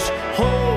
Hold.